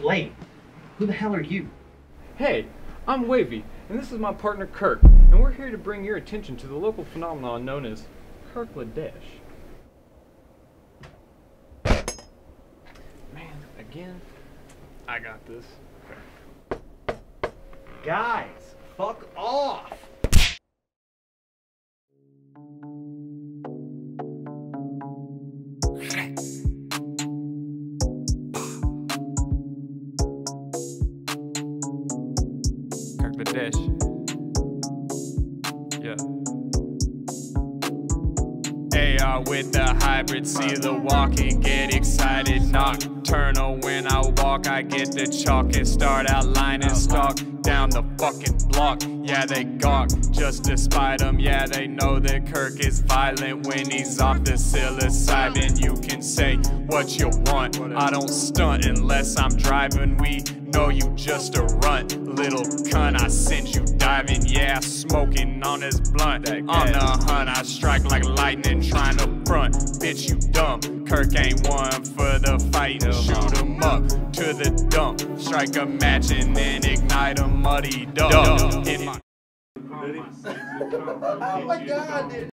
late. Who the hell are you? Hey, I'm Wavy, and this is my partner Kirk, and we're here to bring your attention to the local phenomenon known as Kirkladesh. Man, again? I got this. Guys, fuck off! Kirkladesh. Yeah. AR with the hybrid, see the walking, get excited. Nocturnal when I walk, I get the chalk and start outlining. Stalk down the fucking block. Yeah, they gawk just despite them. Yeah, they know that Kirk is violent when he's off the psilocybin. You can say what you want, I don't stunt unless I'm driving. We know you just a runt, little cunt. I send you diving, yeah, smoking on his blunt. On the hunt, I strike like lightning, trying to front. Bitch, you dumb. Kirk ain't one for the fight. Shoot him up to the dump. Strike a match and then ignite a muddy dump. In Oh my god, dude.